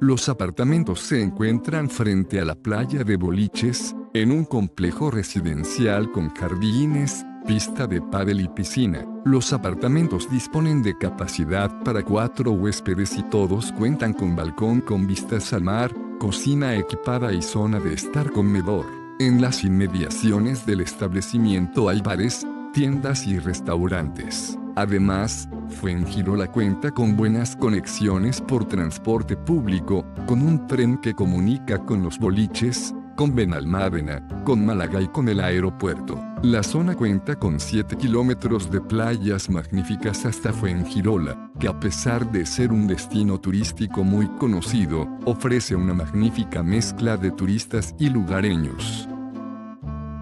Los apartamentos se encuentran frente a la playa de Boliches, en un complejo residencial con jardines, pista de pádel y piscina. Los apartamentos disponen de capacidad para cuatro huéspedes y todos cuentan con balcón con vistas al mar, cocina equipada y zona de estar comedor. En las inmediaciones del establecimiento hay bares, tiendas y restaurantes. Además, Fuengirola cuenta con buenas conexiones por transporte público, con un tren que comunica con los boliches, con Benalmádena, con Málaga y con el aeropuerto. La zona cuenta con 7 kilómetros de playas magníficas hasta Fuengirola, que a pesar de ser un destino turístico muy conocido, ofrece una magnífica mezcla de turistas y lugareños.